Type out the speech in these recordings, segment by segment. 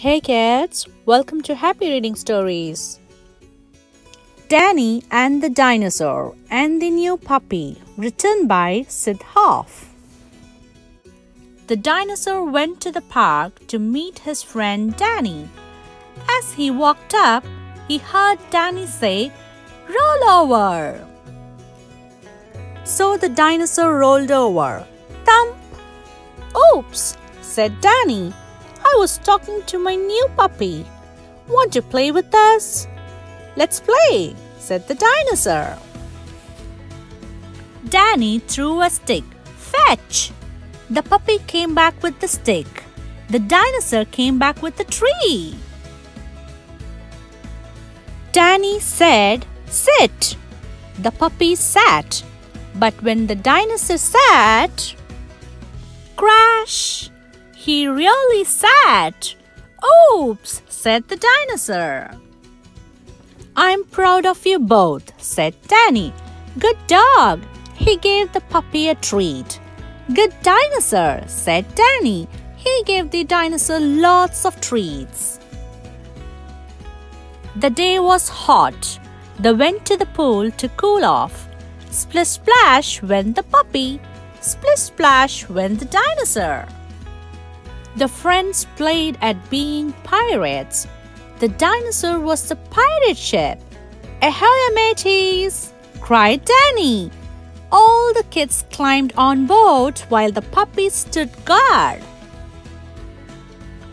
Hey kids, welcome to Happy Reading Stories. Danny and the Dinosaur and the New Puppy, written by Syd Hoff. The dinosaur went to the park to meet his friend Danny. As he walked up, he heard Danny say, Roll over. So the dinosaur rolled over. Thump! Oops, said Danny. Was talking to my new puppy. Want to play with us? Let's play, said the dinosaur. Danny threw a stick. Fetch! The puppy came back with the stick. The dinosaur came back with the tree. Danny said, Sit! The puppy sat. But when the dinosaur sat, crash! He really sat. Oops, said the dinosaur. I'm proud of you both, said Danny. Good dog. He gave the puppy a treat. Good dinosaur, said Danny. He gave the dinosaur lots of treats. The day was hot. They went to the pool to cool off. Splish splash went the puppy. Splish splash went the dinosaur. The friends played at being pirates. The dinosaur was the pirate ship. Eh, Ahoy, mateys! cried Danny. All the kids climbed on board while the puppy stood guard.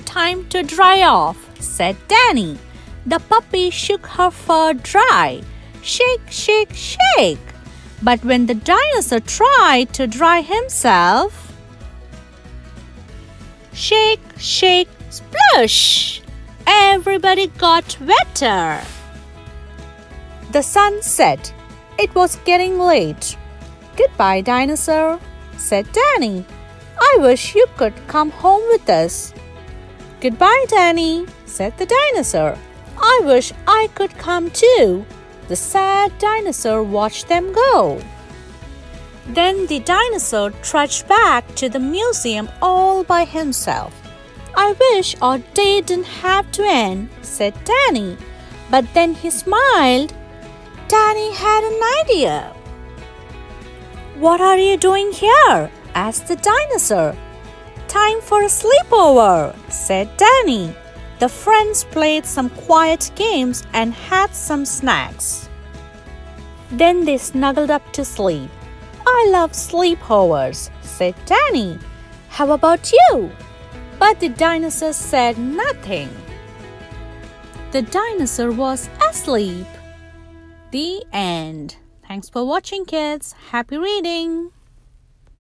Time to dry off, said Danny. The puppy shook her fur dry. Shake, shake, shake. But when the dinosaur tried to dry himself, Shake, shake, splush! Everybody got wetter. The sun set. It was getting late. Goodbye, dinosaur, said Danny. I wish you could come home with us. Goodbye, Danny, said the dinosaur. I wish I could come too. The sad dinosaur watched them go. Then the dinosaur trudged back to the museum all by himself. I wish our day didn't have to end, said Danny. But then he smiled. Danny had an idea. What are you doing here? asked the dinosaur. Time for a sleepover, said Danny. The friends played some quiet games and had some snacks. Then they snuggled up to sleep. I love sleepovers, said Danny. How about you? But the dinosaur said nothing. The dinosaur was asleep. The end. Thanks for watching, kids. Happy reading.